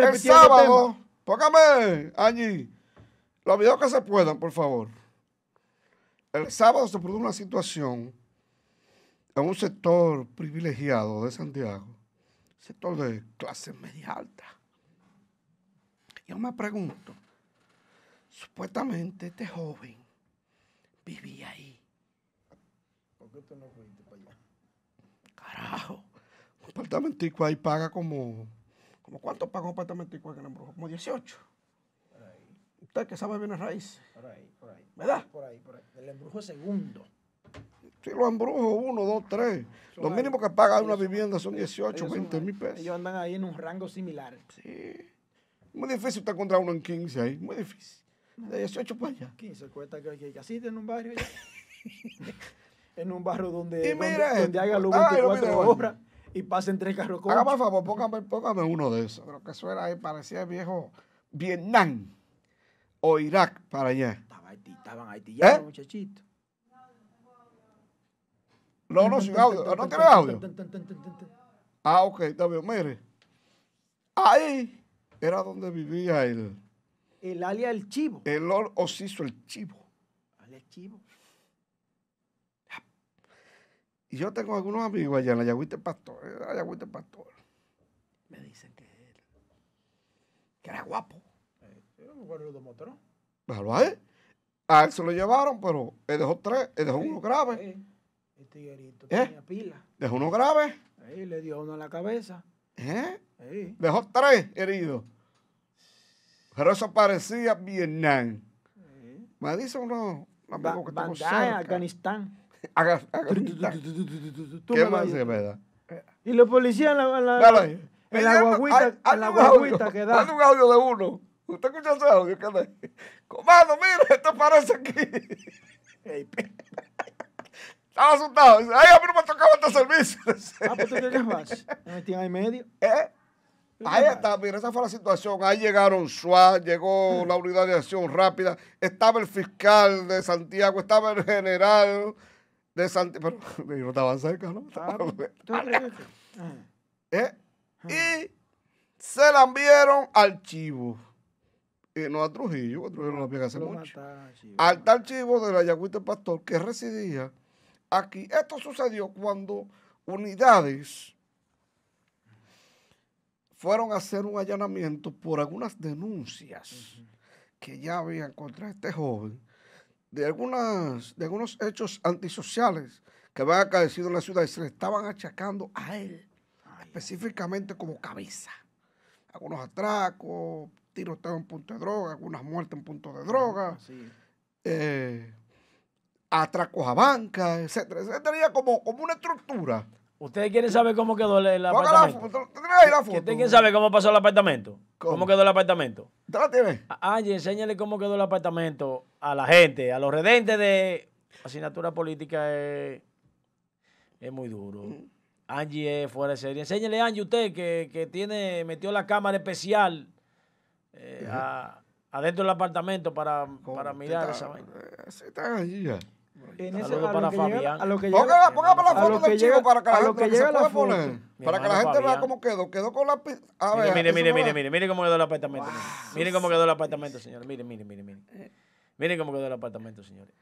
el repitiendo el sábado, tema. póngame allí los videos que se puedan, por favor. El sábado se produjo una situación en un sector privilegiado de Santiago, sector de clase media alta. Yo me pregunto, supuestamente este joven vivía ahí. ¿Por qué tú no fuiste para allá? Carajo, un apartamentico ahí paga como, como ¿cuánto paga un apartamentico aquí en Embrujo? Como 18. Por ahí, Usted que sabe bien las raíces. por ahí, por ahí. ¿Verdad? Por ahí, por ahí. El embrujo segundo. Si los embrujos, uno, dos, tres. Son Lo mínimo que paga una vivienda son 18, Ellos son 20 ahí. mil pesos. Ellos andan ahí en un rango similar. Sí. Muy difícil usted encontrar uno en 15 ahí. Muy difícil. De 18 para allá. 15 cuesta que que casi en un barrio en un barrio donde, donde, donde haga luz Ay, lo 24 mira, horas y pasen tres carros con Hágame el favor, póngame, póngame uno de esos. Pero que eso era ahí, parecía viejo Vietnam o Irak para allá. Estaban haitianos, ¿Eh? muchachitos. No, no, sin audio. ¿No tiene audio? Ah, ok, está bien. Mire. Ahí era donde vivía el, El alia el chivo. el Osiso, el chivo. Alia el chivo. Y yo tengo algunos amigos allá en la Yagüita Pastor, en la Yagüita Pastor. Me dicen que él, que era guapo. Eh, yo me acuerdo de. Déjalo ahí. A él se lo llevaron, pero él dejó tres, él dejó uno grave. Eh, el tiguerito ¿Eh? tenía pila. Dejó uno grave. Ahí le dio uno en la cabeza. ¿eh? Dejó tres heridos. Pero eso parecía Vietnam. Me dice uno, un amigo que tengo cerca. Afganistán. ¿Qué me más vas- es verdad? Y los policías en la, en la- Dale ahí. en la guaguita, hay- hay en la un audio, guaguita que da. hay un audio de uno. ¿Usted escucha ese audio? ¿Qué? Comando, mire, esto parece aquí. Estaba asustado. Dice, Ay, a mí no me tocaba este servicio. Ah, pues tú qué vas. Me metí ahí medio. ¿Eh? Ahí está, mira, esa fue la situación. Ahí llegaron SWAT, llegó la unidad de acción rápida, estaba el fiscal de Santiago, estaba el general de Santiago, pero ellos no estaban cerca, ¿no? Ah, pues, ¿tú crees que- Ah. ¿Eh? Y se la enviaron al chivo. Y no a Trujillo, porque Trujillo no lo había hace mucho. Al tal chivo de la Yagüita Pastor que residía aquí. Esto sucedió cuando unidades fueron a hacer un allanamiento por algunas denuncias que ya habían contra este joven de, algunas, de algunos hechos antisociales que habían acaecido en la ciudad y se le estaban achacando a él, específicamente como cabeza. Algunos atracos, tiroteos en punto de droga, algunas muertes en punto de droga eh, atracos a banca, etcétera. Ese tenía como, como una estructura. ¿Ustedes quieren saber cómo quedó el, el Ponga la apartamento? foto. ¿Tienes ahí la foto? ¿Que ¿Usted quiere saber cómo pasó el apartamento? ¿Cómo? ¿Cómo, quedó el apartamento? ¿Usted la tiene? A- Angie, enséñale cómo quedó el apartamento a la gente, a los redentes de asignatura política es, es muy duro. Angie es fuera de serie. Enséñale, Angie, usted que, que tiene, metió la cámara especial eh, a- adentro del apartamento para, para mirar esa vaina. Está allí ya. En ese, a, para llega, Fabián. a lo que Póngala, llega, póngame la foto del chivo llega- para que la gente que se pueda foto. poner. Para que la gente vea cómo quedó. Quedó con la... A Mire, ver, mire, mire, mire, mire, mire cómo quedó el apartamento. Mire, Mire cómo quedó el apartamento, señores. Mire, mire, mire, mire. Mire cómo quedó el apartamento, señores.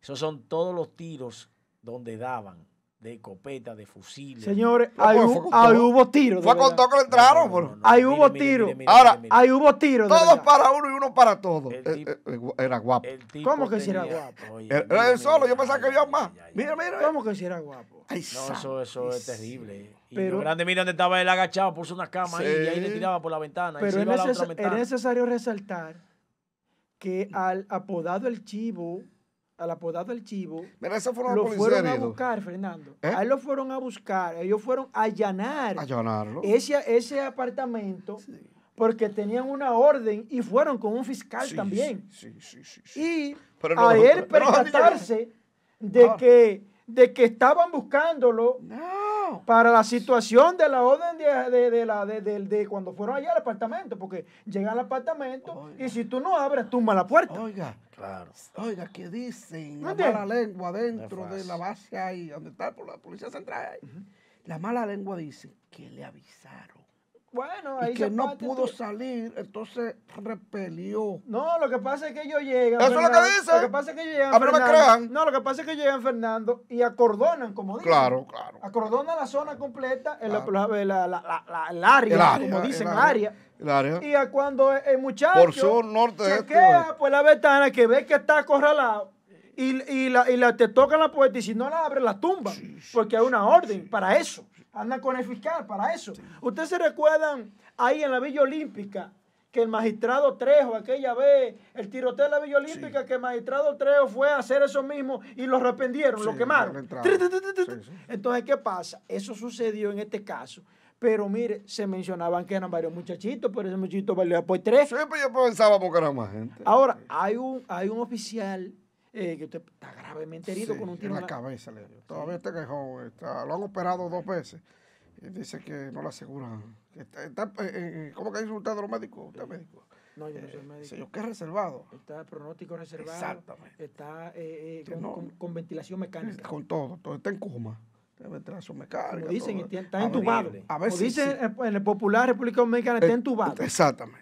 Esos son todos los tiros donde daban de escopeta, de fusiles. Señores, No, ahí, hubo- fue con ahí todo. hubo tiros. Fue con todo que le entraron. pero Ahí hubo tiro. Ahora, Ahí hubo tiros. Todos para uno y uno para todos. El Eh, tipo- eh, eh, Era guapo. El ¿Cómo que si era guapo? Oye, Era mire, él solo. mire, Yo pensaba que había más. Mira, mira. ¿Cómo que si era guapo? Ay, No, eso, eso es terrible. Y Pero- lo grande, mira donde estaba él agachado, puso una cama ahí y ahí le tiraba por la ventana. y Pero se es, iba a la otra neces- es ventana. necesario resaltar que al apodado el chivo, al apodado el chivo, Mira, lo fueron a buscar, Fernando. ¿Eh? A él lo fueron a buscar, ellos fueron a allanar A llanarlo. ese, ese apartamento porque tenían una orden y fueron con un fiscal Sí, también. Sí, sí. Y Pero no- a él no, percatarse de que, de que estaban buscándolo No. para la situación de la orden de, de- de la, de, de- de cuando fueron allá al apartamento, porque llegan al apartamento Oiga. y si tú no abres, tumba la puerta. Oiga, Claro. oiga, ¿qué dicen? ¿No La entiendes? mala lengua dentro de la base ahí, donde está por la policía central. ahí. La mala lengua dice que le avisaron. Bueno, y ahí que se no pudo salir, entonces repelió. No, lo que pasa es que ellos llegan. Eso es lo que Fernando, dicen. Lo que pasa es que ellos llegan. A mí no me Fernando, crean. No, lo que pasa es que llegan Fernando y acordonan, como dicen. Claro, claro. Acordonan la zona completa, el, Claro. la- la- la- la- la- el área, El área, como dicen, el área. área. El área. Y a cuando el muchacho Por sur, norte, este y chequea oeste. por la ventana que ve que está acorralado y, y, la, y la- te tocan la puerta y si no la abre la tumba porque hay una orden para eso. Andan con el fiscal para eso. ¿Ustedes se recuerdan ahí en la Villa Olímpica que el magistrado Trejo, aquella vez, el tiroteo de la Villa Olímpica, que el magistrado Trejo fue a hacer eso mismo y lo arrependieron, lo Sí, quemaron. Sí, sí. Entonces, ¿qué pasa? Eso sucedió en este caso. Pero mire, se mencionaban que eran varios muchachitos, pero ese muchachito valía por tres. Siempre yo pensábamos que era más gente. Ahora, hay un, hay un oficial eh, que usted está gravemente herido Sí, con un tiro en la la cabeza. Le dio. Todavía está quejón. Está, lo han operado dos veces. Y dice que no le aseguran. que Está, está, eh, eh, ¿Cómo que dice usted de los médicos? Usted es médico. No, yo no soy médico. Señor, ¿qué es reservado? Está pronóstico reservado. Exactamente. Está eh, eh, Que con, no. con- con ventilación mecánica. Con todo, todo. Está en coma. Está en ventilación mecánica. Como dicen, todo. está entubado. A Como si- dicen en- el popular República Dominicana, está Eh, entubado. Exactamente.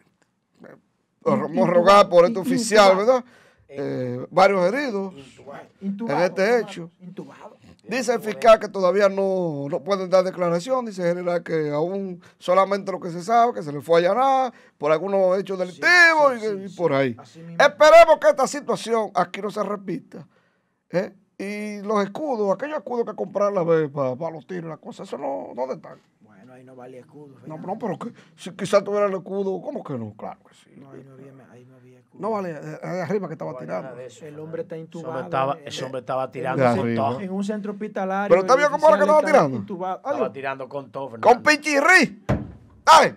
Vamos a rogar por este oficial. ¿verdad? Eh, varios heridos. Intubado, en este hecho. Dice el fiscal que todavía no, no pueden dar declaración. Dice el general que aún solamente lo que se sabe, que se le fue a allanar por algunos hechos delictivos sí, y, sí, y sí. por ahí. Esperemos que esta situación aquí no se repita. ¿eh? Y los escudos, aquellos escudos que compraron la vez para los tiros, las cosas, eso no, ¿dónde están? Ahí no vale escudo. No, no, pero que si quizás tuviera el escudo, ¿cómo que no? Claro que sí. No, ahí no había, ahí no había escudo. No vale, eh, de arriba que estaba tirando. El hombre está Ese intubado. hombre estaba, en- ese hombre estaba tirando De con todo. en un centro hospitalario. Pero está bien cómo ahora que estaba tirando. intubado. Estaba tirando con todo, Con Fernando. Pichirri. Dale.